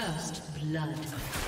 First blood.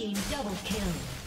team double kill.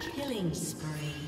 Killing spree.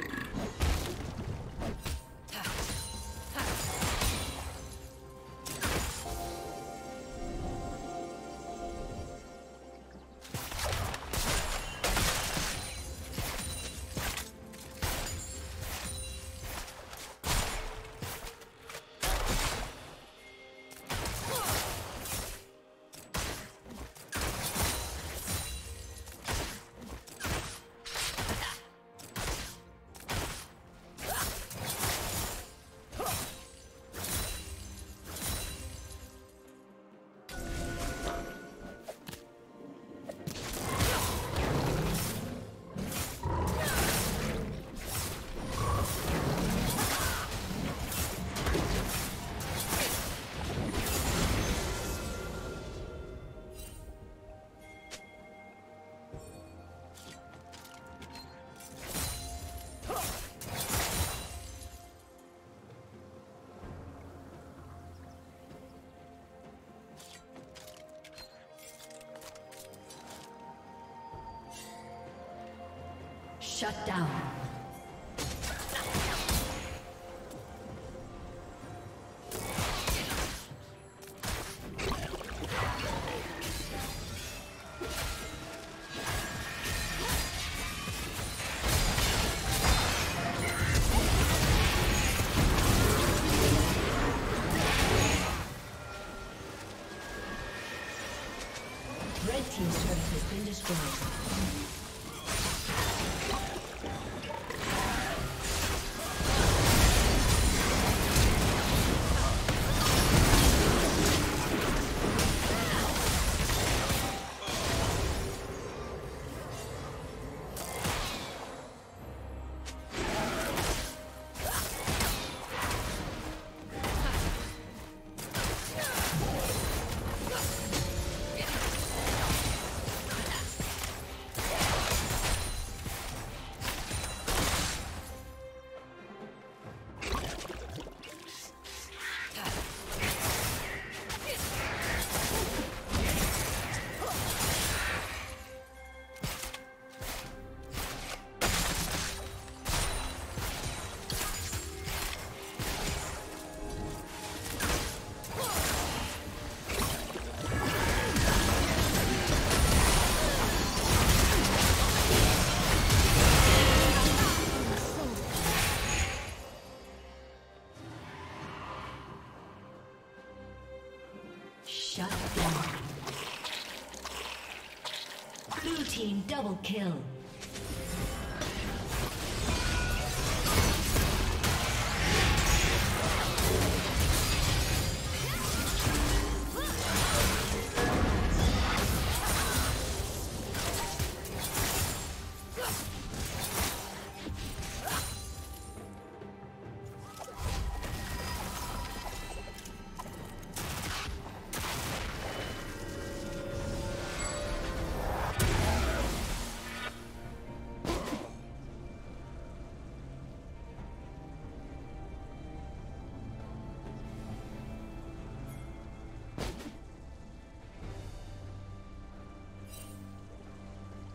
Shut down. Double kill.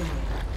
Has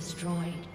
destroyed.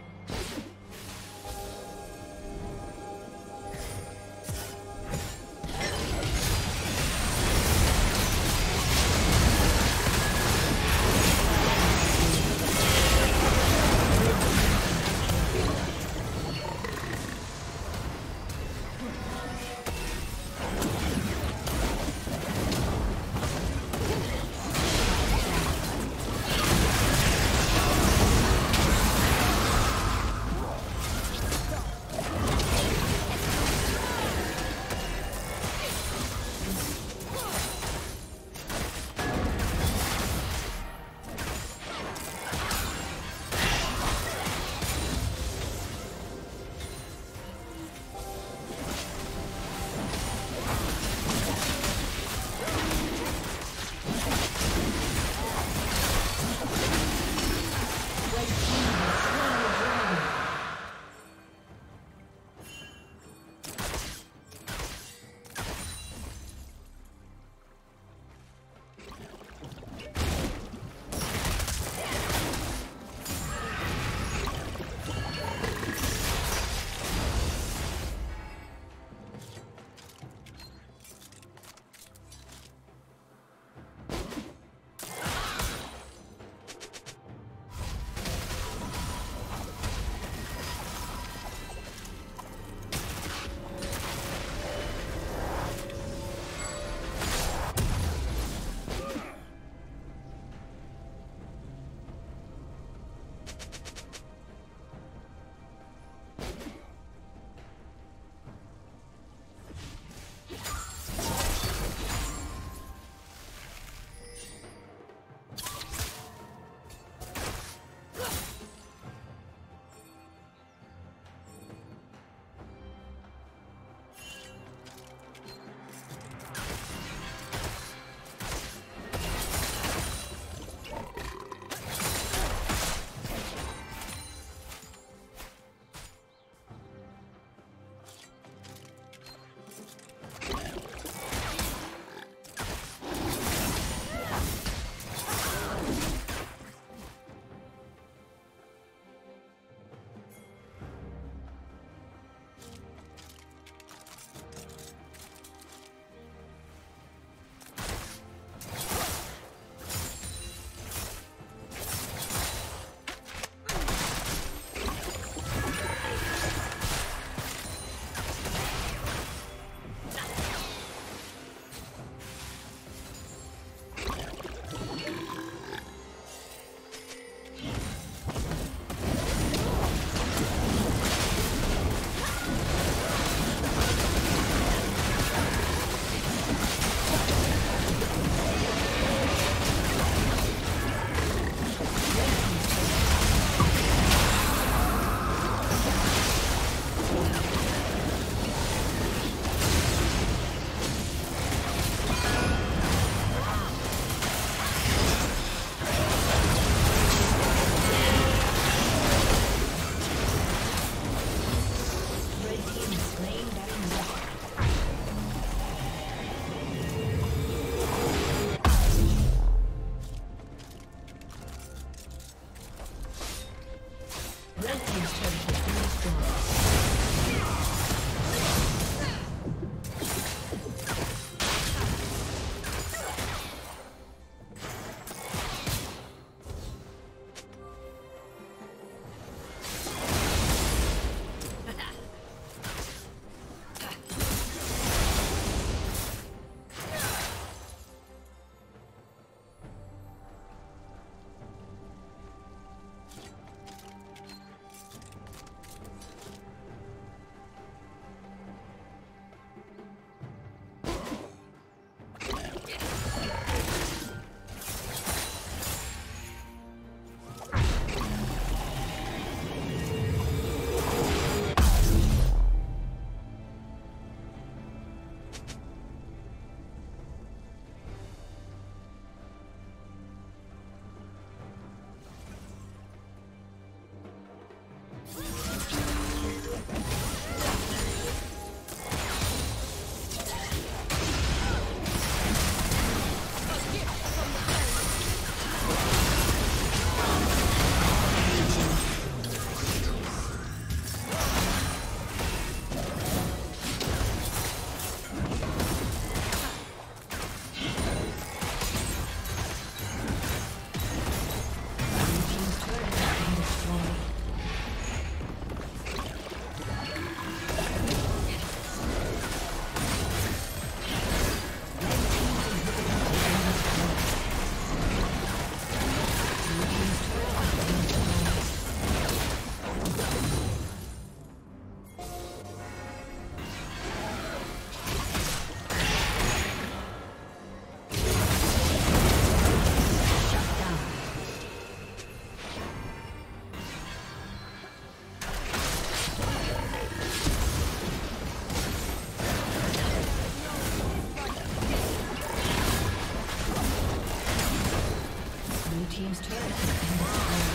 Team's turret.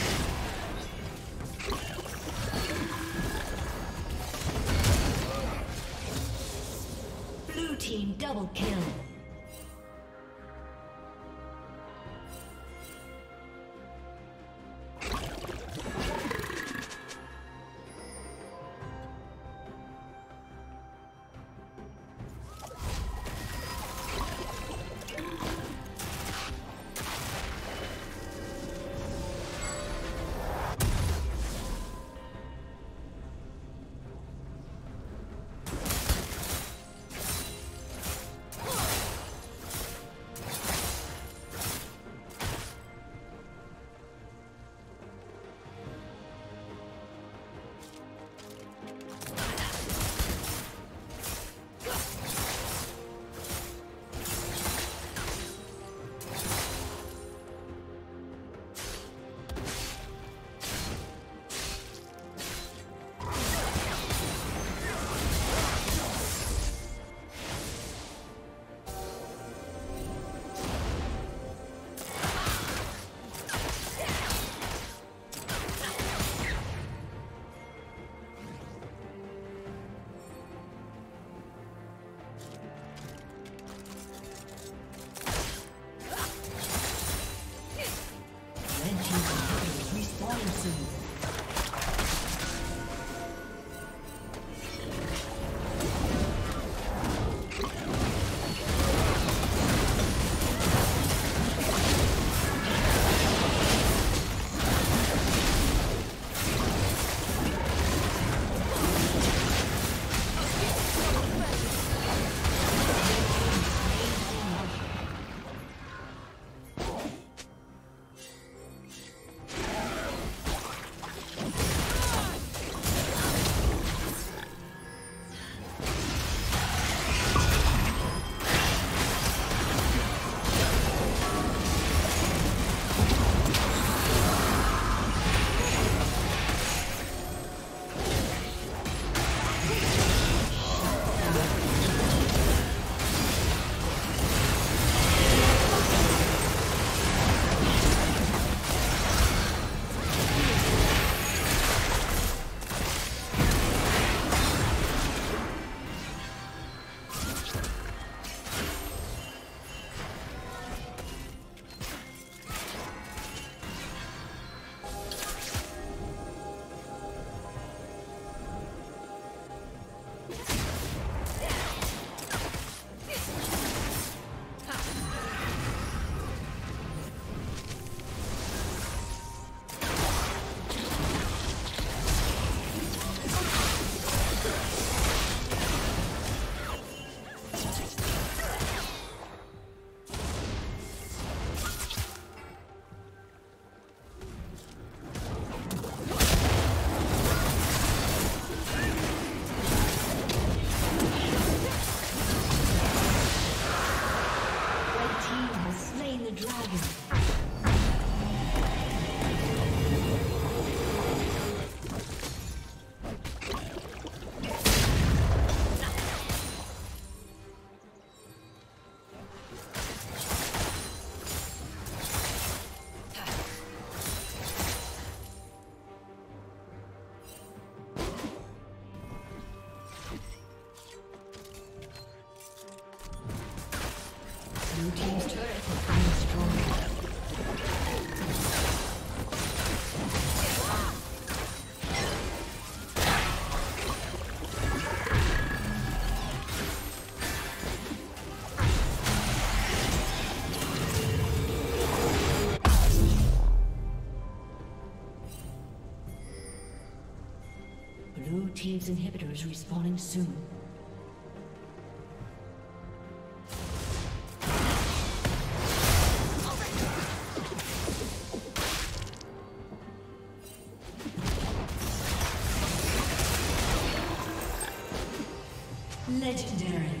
double kill. Team's inhibitor is respawning soon. Legendary.